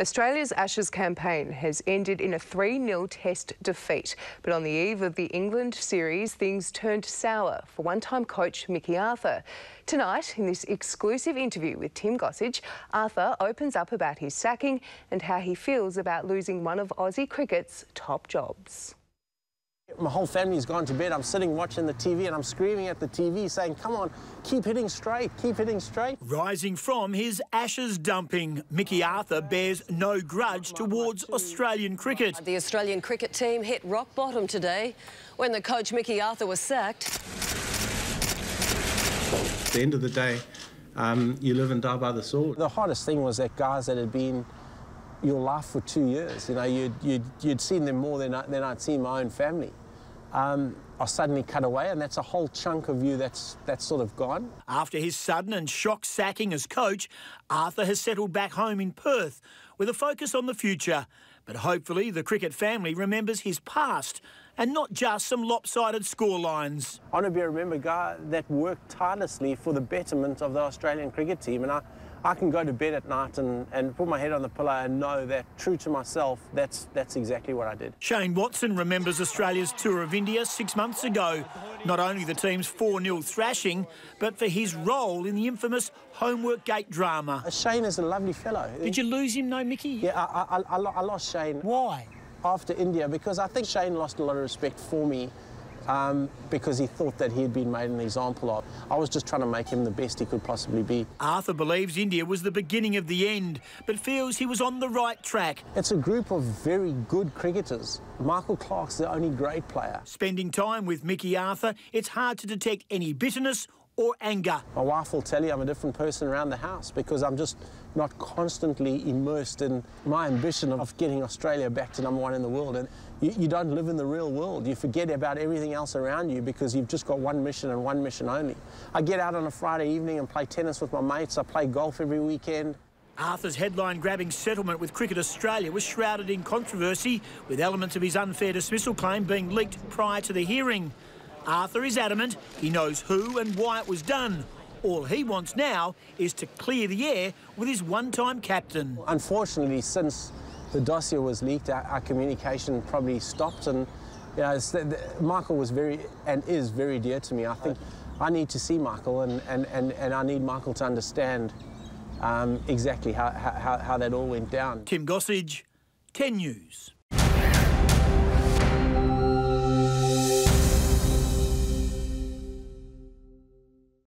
Australia's Ashes campaign has ended in a 3-0 test defeat. But on the eve of the England series, things turned sour for one-time coach Mickey Arthur. Tonight, in this exclusive interview with Tim Gossage, Arthur opens up about his sacking and how he feels about losing one of Aussie cricket's top jobs. My whole family's gone to bed. I'm sitting watching the TV and I'm screaming at the TV saying, come on, keep hitting straight, keep hitting straight. Rising from his ashes dumping, Mickey Arthur bears no grudge towards Australian cricket. The Australian cricket team hit rock bottom today when the coach Mickey Arthur was sacked. At the end of the day, um, you live and die by the sword. The hardest thing was that guys that had been your life for two years, you know, you'd, you'd, you'd seen them more than, than I'd seen my own family um, are suddenly cut away, and that's a whole chunk of you that's that's sort of gone. After his sudden and shock sacking as coach, Arthur has settled back home in Perth with a focus on the future. But hopefully, the cricket family remembers his past and not just some lopsided scorelines. I want to be a remembered guy that worked tirelessly for the betterment of the Australian cricket team, and I. I can go to bed at night and, and put my head on the pillow and know that, true to myself, that's, that's exactly what I did. Shane Watson remembers Australia's tour of India six months ago. Not only the team's 4 0 thrashing, but for his role in the infamous Homework Gate drama. Uh, Shane is a lovely fellow. Did you lose him, no, Mickey? Yeah, I, I, I, I lost Shane. Why? After India, because I think Shane lost a lot of respect for me um, because he thought that he had been made an example of. I was just trying to make him the best he could possibly be. Arthur believes India was the beginning of the end, but feels he was on the right track. It's a group of very good cricketers. Michael Clarke's the only great player. Spending time with Mickey Arthur, it's hard to detect any bitterness or anger. My wife will tell you I'm a different person around the house because I'm just not constantly immersed in my ambition of getting Australia back to number one in the world. And you, you, don't live in the real world. You forget about everything else around you because you've just got one mission and one mission only. I get out on a Friday evening and play tennis with my mates. I play golf every weekend. Arthur's headline-grabbing settlement with Cricket Australia was shrouded in controversy, with elements of his unfair dismissal claim being leaked prior to the hearing. Arthur is adamant he knows who and why it was done. All he wants now is to clear the air with his one-time captain. Unfortunately, since the dossier was leaked, our, our communication probably stopped and you know, the, Michael was very and is very dear to me. I think I need to see Michael and, and, and, and I need Michael to understand um, exactly how, how, how that all went down. Tim Gossage, 10 News.